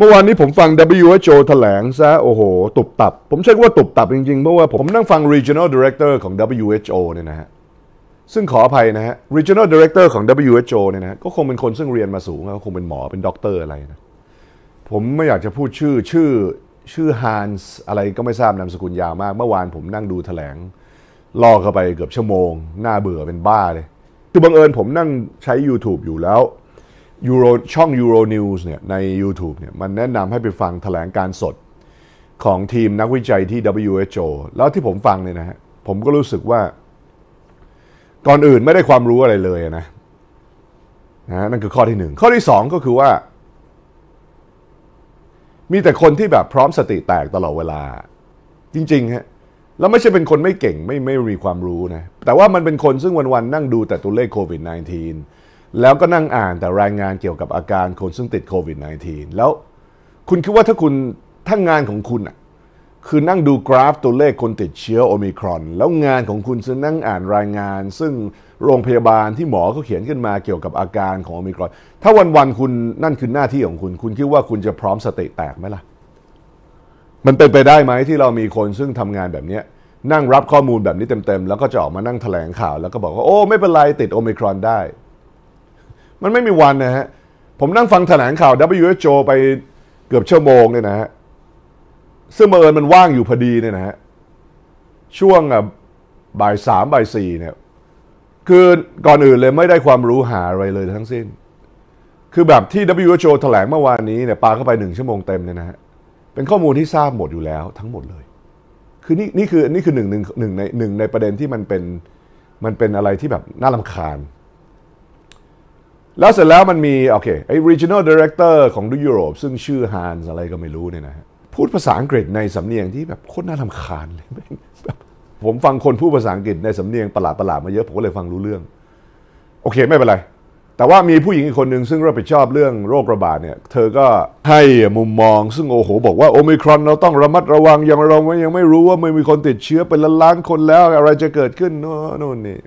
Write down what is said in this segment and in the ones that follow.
เมื่อวานนี้ผมฟัง WHO แถลงซะโอ้โห ตุบตับ ผมใช้คำว่าตุบตับจริงๆ เพราะว่าผมนั่งฟัง regional director ของ WHO เนี่ยนะฮะ ซึ่งขออภัยนะฮะ regional director ของ WHO เนี่ยนะฮะก็คงเป็นคนซึ่งเรียนมาสูงก็คงเป็นหมอเป็นด็อกเตอร์อะไรนะ ผมไม่อยากจะพูดชื่อชื่อชื่อฮานส์อะไรก็ไม่ทราบนามสกุลยาวมาก เมื่อวานผมนั่งดูแถลงล่อเข้าไปเกือบชั่วโมง หน้าเบื่อเป็นบ้าเลย คือบังเอิญผมนั่งใช้ YouTube อยู่แล้ว Euro ช่อง Euro News เนี่ยใน YouTube เนี่ยมันแนะนำให้ไปฟังแถลงการสดของทีมนักวิจัยที่ WHO แล้วที่ผมฟังเนี่ยนะฮะผมก็รู้สึกว่า ก่อนอื่นไม่ได้ความรู้อะไรเลยนะนะนั่นคือข้อที่หนึ่งข้อที่สองก็คือว่า มีแต่คนที่แบบพร้อมสติแตกตลอดเวลา จริงๆฮะแล้วไม่ใช่เป็นคนไม่เก่งไม่ไม่มีความรู้นะ แต่ว่ามันเป็นคนซึ่งวันๆนั่งดูแต่ตัวเลขโควิด -19 แล้วก็นั่งอ่านแต่รายงานเกี่ยวกับอาการคนซึ่งติดโควิด -19 แล้วคุณคิดว่าถ้าคุณถ้างานของคุณอะคือนั่งดูกราฟตัวเลขคนติดเชื้อโอมิครอน แล้วงานของคุณคือนั่งอ่านรายงาน ซึ่งโรงพยาบาลที่หมอเขาเขียนขึ้นมาเกี่ยวกับอาการของโอมิครอน ถ้าวันๆคุณนั่นคือหน้าที่ของคุณ คุณคิดว่าคุณจะพร้อมสติแตกไหมล่ะ มันเป็นไปได้ไหมที่เรามีคนซึ่งทำงานแบบนี้นั่งรับข้อมูลแบบนี้เต็มๆ แล้วก็จะออกมานั่งแถลงข่าว แล้วก็บอกว่าโอ้ไม่เป็นไรติดโอมิครอนได้ มันไม่มีวันนะฮะ ผมนั่งฟังแถลงข่าว WHO ไปเกือบชั่วโมงเนี่ยนะฮะซึ่งบังเอิญมันว่างอยู่พอดีเนี่ยนะฮะ ช่วงบ่ายสามบ่ายสี่เนี่ย คือก่อนอื่นเลยไม่ได้ความรู้หาอะไรเลยทั้งสิ้น คือแบบที่ WHO แถลงเมื่อวานนี้เนี่ยปาเข้าไปหนึ่งชั่วโมงเต็มเนี่ยนะฮะ เป็นข้อมูลที่ทราบหมดอยู่แล้วทั้งหมดเลย คือนี่นี่คือนี่คือหนึ่งหนึ่งหนึ่งในหนึ่งในประเด็นที่มันเป็นมันเป็นอะไรที่แบบน่าลำคาญ แล้วเสร็จแล้วมันมีโอเคไอ้ regional director ของยุโรป ซึ่งชื่อฮานอะไรก็ไม่รู้เนี่ยนะฮะพูดภาษาอังกฤษในสำเนียงที่แบบโคตรน่าลำคาญเลยผมฟังคนพูดภาษาอังกฤษในสำเนียงประหลาดประหลาดมาเยอะผมก็เลยฟังรู้เรื่อง โอเคไม่เป็นไร แต่ว่ามีผู้หญิงอีกคนหนึ่งซึ่งรับผิดชอบเรื่องโรคระบาดเนี่ย เธอก็ให้มุมมอง ซึ่งโอ้โห บอกว่าโอมิครอนเราต้องระมัดระวังอย่างเรายังไม่รู้ว่ามันมีคนติดเชื้อเป็นล้านล้านคนแล้วอะไรจะเกิดขึ้นโน่นนี่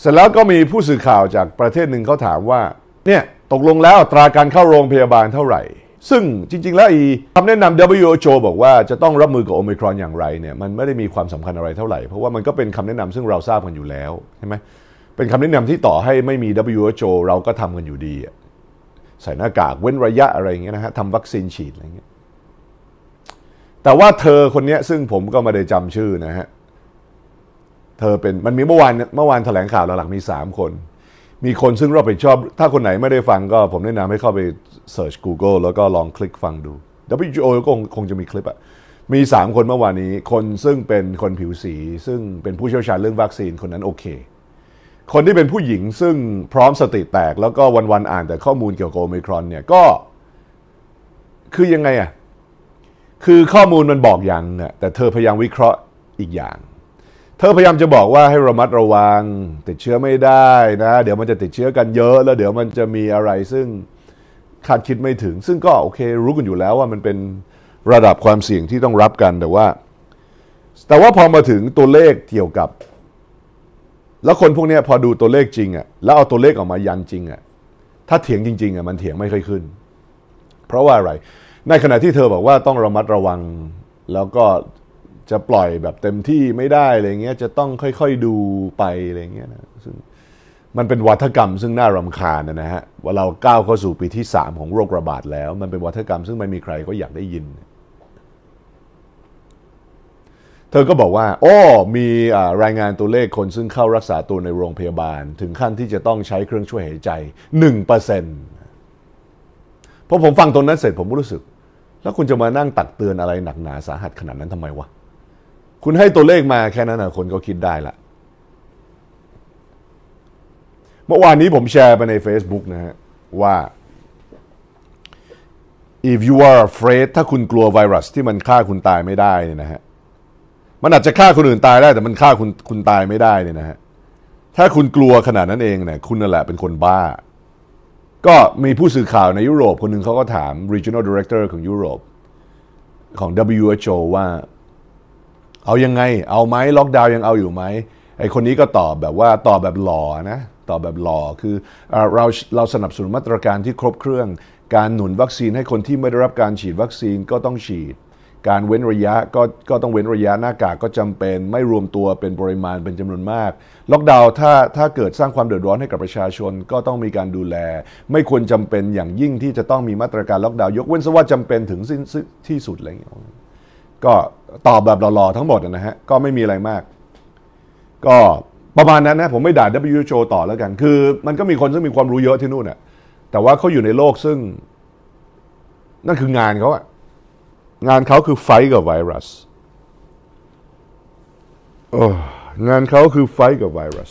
เสร็จแล้วก็มีผู้สื่อข่าวจากประเทศหนึ่งเขาถามว่า เนี่ยตกลงแล้วอัตราการเข้าโรงพยาบาลเท่าไหร่ ซึ่งจริง ๆ แล้วอีคำแนะนำ WHO บอกว่าจะต้องรับมือกับโอมิครอนอย่างไรเนี่ยมันไม่ได้มีความสำคัญอะไรเท่าไหร่ เพราะว่ามันก็เป็นคำแนะนำซึ่งเราทราบกันอยู่แล้วใช่ไหมเป็นคำแนะนำที่ต่อให้ไม่มี WHO เราก็ทำกันอยู่ดีใส่หน้ากากเว้นระยะอะไรอย่างเงี้ยนะฮะทำวัคซีนฉีดอะไรเงี้ยแต่ว่าเธอคนนี้ซึ่งผมก็ไม่ได้จำชื่อนะฮะ เธอเป็นมันมีเมื่อวานเมื่อวานแถลงข่าวหลักๆมี 3 คน มีคนซึ่งรับผิดชอบ ถ้าคนไหนไม่ได้ฟังก็ผมแนะนำให้เข้าไป search Google แล้วก็ลองคลิกฟังดู WHO ก็คงจะมีคลิปอะมี 3 คนเมื่อวานนี้ คนซึ่งเป็นคนผิวสี ซึ่งเป็นผู้เชี่ยวชาญเรื่องวัคซีนคนนั้นโอเค คนที่เป็นผู้หญิงซึ่งพร้อมสติแตก แล้วก็วันๆอ่านแต่ข้อมูลเกี่ยวกับโอมิครอนเนี่ยก็ คือยังไงอะคือข้อมูลมันบอกอย่างเนี่ยแต่เธอพยายามวิเคราะห์อีกอย่าง เธอพยายามจะบอกว่าให้ระมัดระวัง ติดเชื้อไม่ได้นะ เดี๋ยวมันจะติดเชื้อกันเยอะ แล้วเดี๋ยวมันจะมีอะไรซึ่งคาดคิดไม่ถึง ซึ่งก็โอเค รู้กันอยู่แล้วว่ามันเป็นระดับความเสี่ยงที่ต้องรับกันแต่ว่า แต่ว่าพอมาถึงตัวเลขเกี่ยวกับ แล้วคนพวกนี้พอดูตัวเลขจริงอะ่ะแล้วเอาตัวเลขออกมายันจริงอะ่ะถ้าเถียงจริงๆอะ่ะมันเถียงไม่ค่อยขึ้น เพราะว่าอะไร ในขณะที่เธอบอกว่าต้องระมัดระวังแล้วก็ จะปล่อยแบบเต็มที่ไม่ได้อะไรเงี้ยจะต้องค่อยๆดูไปอะไรเงี้ยนะซึ่งมันเป็นวัฒกรรมซึ่งน่ารำคาญนะฮะว่าเราก้าวเข้าสู่ปีที่ 3 ของโรคระบาดแล้ว มันเป็นวัฒกรรมซึ่งไม่มีใครก็อยากได้ยิน เธอก็บอกว่าโอ้มีรายงานตัวเลขคนซึ่งเข้ารักษาตัวในโรงพยาบาล ถึงขั้นที่จะต้องใช้เครื่องช่วยหายใจ 1%พอผมฟังตรงนั้นเสร็จผมก็รู้สึก แล้วคุณจะมานั่งตักเตือนอะไรหนักหนาสาหัสขนาดนั้นทำไมวะ คุณให้ตัวเลขมาแค่นั้นนะคนก็คิดได้ละ เมื่อวานนี้ผมแชร์ไปใน Facebook นะฮะ ว่า if you are afraid ถ้าคุณกลัวไวรัสที่มันฆ่าคุณตายไม่ได้เนี่ยนะฮะ มันอาจจะฆ่าคนอื่นตายได้ แต่มันฆ่าคุณคุณตายไม่ได้เนี่ยนะฮะ ถ้าคุณกลัวขนาดนั้นเองเนี่ยคุณนั่นแหละเป็นคนบ้า ก็มีผู้สื่อข่าวในยุโรปคนหนึ่งเขาก็ถาม regional director ของยุโรปของ WHO ว่า เอายังไง เอาไหมล็อกดาวน์ยังเอาอยู่ไหมไอคนนี้ก็ตอบแบบว่าตอบแบบหล่อนะตอบแบบหล่อคือเอเราเราสนับสนุนมาตรการที่ครบเครื่อง การหนุนวัคซีนให้คนที่ไม่ได้รับการฉีดวัคซีนก็ต้องฉีด การเว้นระยะก็ก็ต้องเว้นระยะหน้ากากก็จำเป็น ไม่รวมตัวเป็นปริมาณเป็นจำนวนมาก ล็อกดาวน์ถ้าถ้าเกิดสร้างความเดือดร้อนให้กับประชาชนก็ต้องมีการดูแล ไม่ควรจำเป็นอย่างยิ่งที่จะต้องมีมาตรการล็อกดาวน์ยกเว้นซะว่าจำเป็นถึงสิ้นที่สุดอะไรอย่างเงี้ยก็ ตอบแบบหล่อๆทั้งหมดนะฮะก็ไม่มีอะไรมาก ก็ประมาณนั้นนะผมไม่ด่า WHO ต่อแล้วกัน คือ มันก็มีคนซึ่งมีความรู้เยอะที่นู่นน่ะแต่ว่าเขาอยู่ในโลกซึ่ง นั่นคืองานเขาอะงานเขาคือไฟกับไวรัสงานเขาคือไฟกับไวรัส